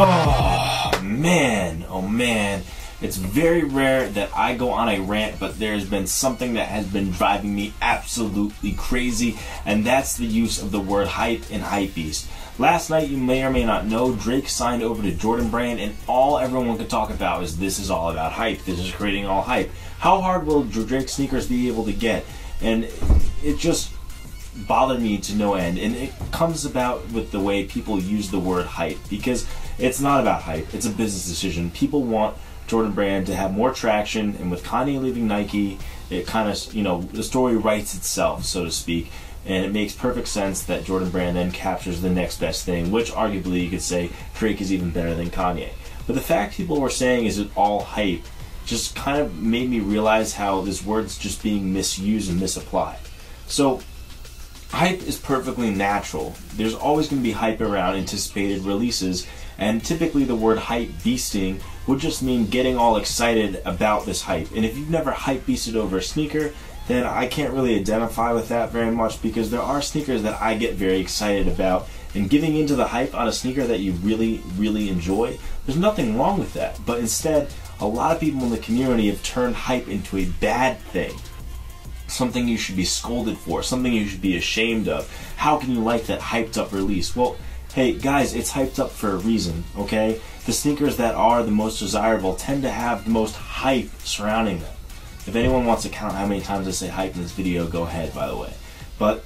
Oh man, oh man. It's very rare that I go on a rant, but there's been something that has been driving me absolutely crazy, and that's the use of the word hype and hypebeast. Last night, you may or may not know, Drake signed over to Jordan Brand, and all everyone could talk about is this is all about hype, this is creating all hype. How hard will Drake sneakers be able to get? And it just bothered me to no end. And it comes about with the way people use the word hype because it's not about hype, it's a business decision. People want Jordan Brand to have more traction, and with Kanye leaving Nike, it kind of, you know, the story writes itself, so to speak. And it makes perfect sense that Jordan Brand then captures the next best thing, which arguably you could say Drake is even better than Kanye. But the fact people were saying is it all hype just kind of made me realize how this word's just being misused and misapplied. So hype is perfectly natural. There's always going to be hype around anticipated releases, and typically the word hype beasting would just mean getting all excited about this hype. And if you've never hype beasted over a sneaker, then I can't really identify with that very much because there are sneakers that I get very excited about. And giving into the hype on a sneaker that you really, really enjoy, there's nothing wrong with that. But instead, a lot of people in the community have turned hype into a bad thing something you should be scolded for, something you should be ashamed of. How can you like that hyped up release? Well, hey guys, it's hyped up for a reason, okay? The sneakers that are the most desirable tend to have the most hype surrounding them. If anyone wants to count how many times I say hype in this video, go ahead, by the way. But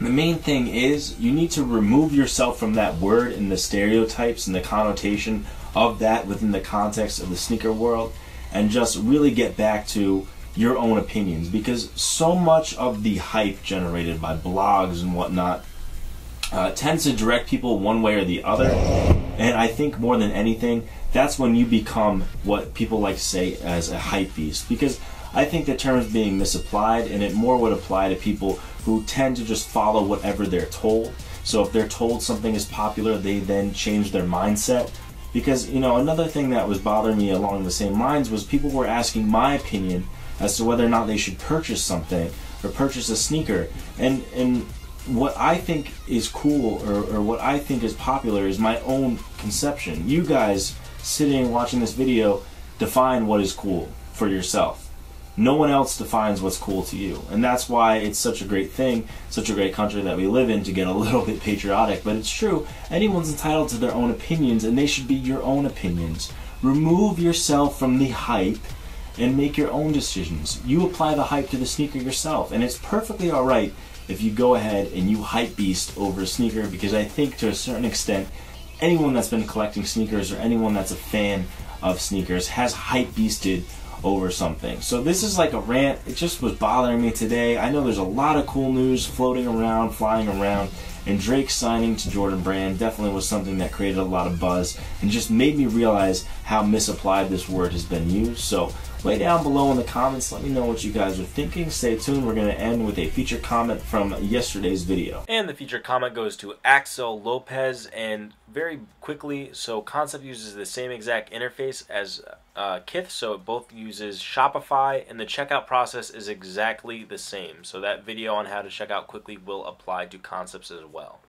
the main thing is you need to remove yourself from that word and the stereotypes and the connotation of that within the context of the sneaker world and just really get back to your own opinions because so much of the hype generated by blogs and whatnot uh, tends to direct people one way or the other. And I think more than anything, that's when you become what people like to say as a hype beast. Because I think the term is being misapplied, and it more would apply to people who tend to just follow whatever they're told. So if they're told something is popular, they then change their mindset. Because, you know, another thing that was bothering me along the same lines was people were asking my opinion as to whether or not they should purchase something or purchase a sneaker. And and what I think is cool or, or what I think is popular is my own conception. You guys sitting watching this video define what is cool for yourself. No one else defines what's cool to you. And that's why it's such a great thing, such a great country that we live in to get a little bit patriotic. But it's true, anyone's entitled to their own opinions, and they should be your own opinions. Remove yourself from the hype and make your own decisions. You apply the hype to the sneaker yourself, and it's perfectly alright if you go ahead and you hype beast over a sneaker because I think to a certain extent, anyone that's been collecting sneakers or anyone that's a fan of sneakers has hype beasted over something. So this is like a rant. It just was bothering me today. I know there's a lot of cool news floating around, flying around, and Drake signing to Jordan Brand definitely was something that created a lot of buzz and just made me realize how misapplied this word has been used. So Way down below in the comments, let me know what you guys are thinking. Stay tuned. We're going to end with a feature comment from yesterday's video. And the feature comment goes to Axel Lopez. And very quickly, so Concept uses the same exact interface as uh, Kith, so it both uses Shopify, and the checkout process is exactly the same. So that video on how to check out quickly will apply to Concepts as well.